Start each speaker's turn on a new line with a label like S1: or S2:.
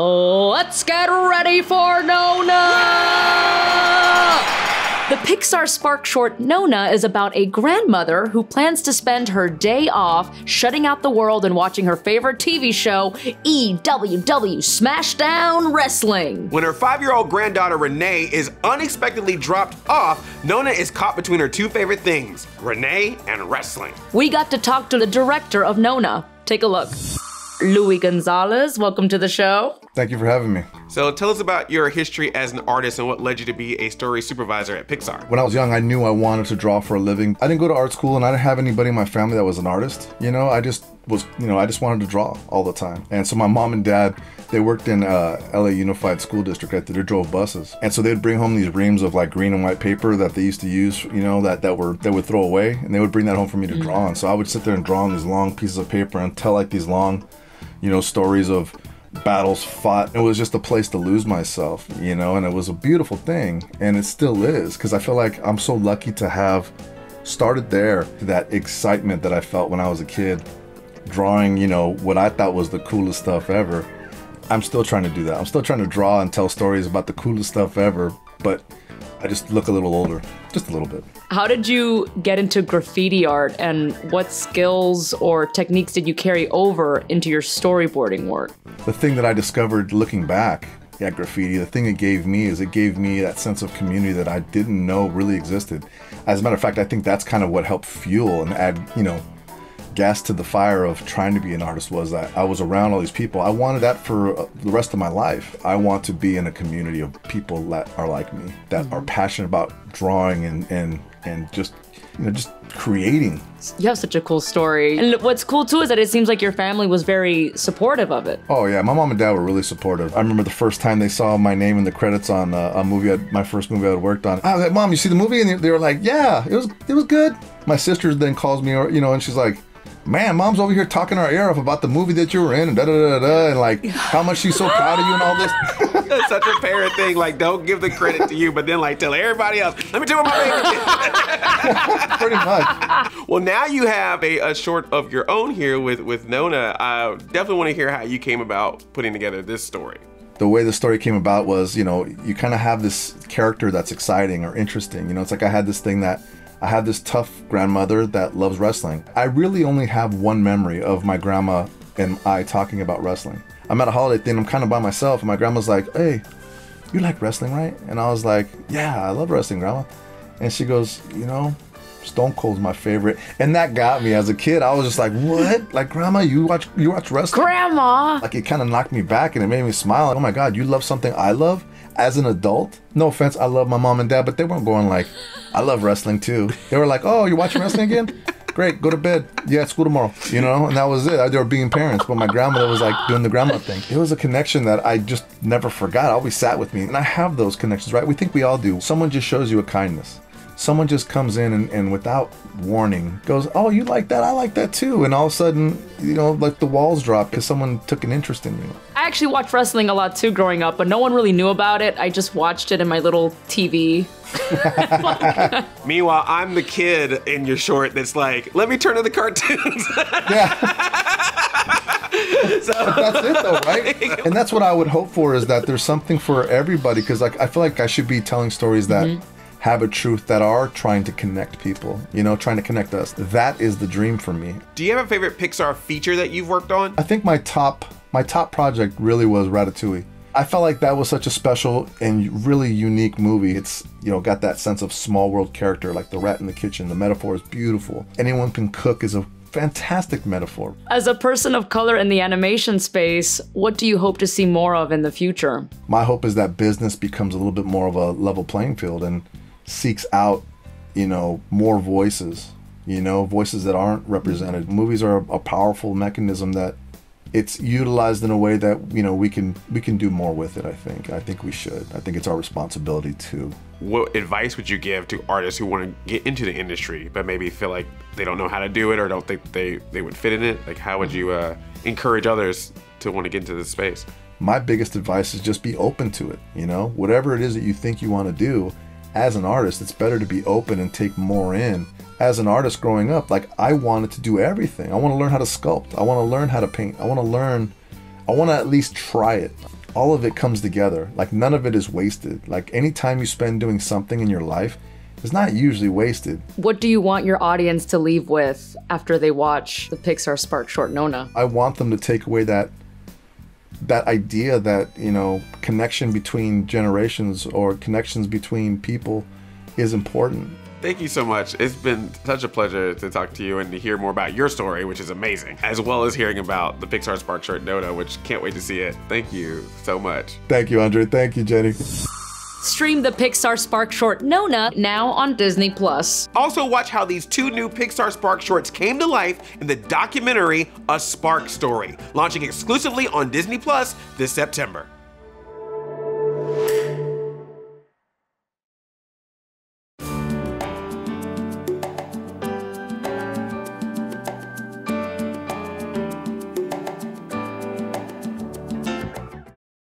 S1: Let's get ready for Nona! The Pixar Spark short Nona is about a grandmother who plans to spend her day off shutting out the world and watching her favorite TV show, EWW Smashdown Wrestling.
S2: When her five year old granddaughter Renee is unexpectedly dropped off, Nona is caught between her two favorite things Renee and wrestling.
S1: We got to talk to the director of Nona. Take a look. Louis Gonzales, welcome to the show.
S3: Thank you for having me.
S2: So tell us about your history as an artist and what led you to be a story supervisor at Pixar.
S3: When I was young, I knew I wanted to draw for a living. I didn't go to art school and I didn't have anybody in my family that was an artist. You know, I just was, you know, I just wanted to draw all the time. And so my mom and dad, they worked in uh, LA Unified School District. They drove buses, and so they'd bring home these reams of like green and white paper that they used to use, you know, that that were they would throw away, and they would bring that home for me to draw on. So I would sit there and draw on these long pieces of paper and tell like these long, you know, stories of battles fought. It was just a place to lose myself, you know, and it was a beautiful thing, and it still is because I feel like I'm so lucky to have started there. That excitement that I felt when I was a kid, drawing, you know, what I thought was the coolest stuff ever. I'm still trying to do that. I'm still trying to draw and tell stories about the coolest stuff ever, but I just look a little older, just a little bit.
S1: How did you get into graffiti art and what skills or techniques did you carry over into your storyboarding work?
S3: The thing that I discovered looking back at graffiti, the thing it gave me is it gave me that sense of community that I didn't know really existed. As a matter of fact, I think that's kind of what helped fuel and add, you know, gas to the fire of trying to be an artist was that I was around all these people. I wanted that for uh, the rest of my life. I want to be in a community of people that are like me, that are passionate about drawing and and and just you know just creating.
S1: You have such a cool story. And what's cool too is that it seems like your family was very supportive of it.
S3: Oh yeah, my mom and dad were really supportive. I remember the first time they saw my name in the credits on uh, a movie, I'd, my first movie I had worked on. I was like, "Mom, you see the movie?" And they, they were like, "Yeah, it was it was good." My sister then calls me, or you know, and she's like, man, mom's over here talking our ear off about the movie that you were in and da da da da, and like how much she's so proud of you and all this.
S2: That's such a parent thing. Like, don't give the credit to you, but then like tell everybody else. Let me what my baby.
S3: Pretty much.
S2: Well, now you have a, a short of your own here with with Nona. I definitely want to hear how you came about putting together this story.
S3: The way the story came about was, you know, you kind of have this character that's exciting or interesting. You know, it's like I had this thing that I had this tough grandmother that loves wrestling. I really only have one memory of my grandma and I talking about wrestling. I'm at a holiday thing, I'm kind of by myself, and my grandma's like, hey, you like wrestling, right? And I was like, yeah, I love wrestling, grandma. And she goes, you know, Stone Cold's my favorite. And that got me as a kid. I was just like, what? Like, grandma, you watch you watch wrestling?
S1: Grandma!
S3: Like, it kind of knocked me back and it made me smile. Like, oh my God, you love something I love? As an adult, no offense, I love my mom and dad, but they weren't going like, I love wrestling too. They were like, oh, you're watching wrestling again? Great, go to bed. Yeah, school tomorrow. You know, and that was it. They were being parents, but my grandmother was like doing the grandma thing. It was a connection that I just never forgot. Always sat with me. And I have those connections, right? We think we all do. Someone just shows you a kindness someone just comes in and, and without warning goes, Oh, you like that? I like that too. And all of a sudden, you know, like the walls drop because someone took an interest in you.
S1: I actually watched wrestling a lot too growing up, but no one really knew about it. I just watched it in my little TV.
S2: Meanwhile, I'm the kid in your short that's like, let me turn to the cartoons.
S3: Yeah. so that's it though, right? And that's what I would hope for is that there's something for everybody because like I feel like I should be telling stories that
S1: Mm-hmm.
S3: Have a truth that are trying to connect people, you know, trying to connect us. That is the dream for me.
S2: Do you have a favorite Pixar feature that you've worked on?
S3: I think my top my top project really was Ratatouille. I felt like that was such a special and really unique movie. It's, you know, got that sense of small world character like the rat in the kitchen. The metaphor is beautiful. Anyone can cook is a fantastic metaphor.
S1: As a person of color in the animation space, what do you hope to see more of in the future?
S3: My hope is that business becomes a little bit more of a level playing field and seeks out, you know, more voices, you know, voices that aren't represented. Movies are a powerful mechanism that it's utilized in a way that, you know, we can we can do more with it, I think. I think we should. I think it's our responsibility to.
S2: What advice would you give to artists who want to get into the industry but maybe feel like they don't know how to do it or don't think they, they would fit in it? Like, how would you uh, encourage others to want to get into this space?
S3: My biggest advice is just be open to it, you know? Whatever it is that you think you want to do, as an artist, it's better to be open and take more in. As an artist growing up, like I wanted to do everything. I want to learn how to sculpt. I want to learn how to paint. I want to learn I want to at least try it. all of it comes together. Like none of it is wasted. Like any time you spend doing something in your life is not usually wasted.
S1: What do you want your audience to leave with after they watch the Pixar Spark short Nona?
S3: I want them to take away that that idea that, you know, connection between generations or connections between people is important.
S2: Thank you so much. It's been such a pleasure to talk to you and to hear more about your story, which is amazing, as well as hearing about the Pixar Spark Short Nona, which can't wait to see it. Thank you so much.
S3: Thank you, Andre. Thank you, Jenny.
S1: Stream the Pixar Spark short Nona now on Disney Plus.
S2: Also, watch how these two new Pixar Spark shorts came to life in the documentary A Spark Story, launching exclusively on Disney Plus this September.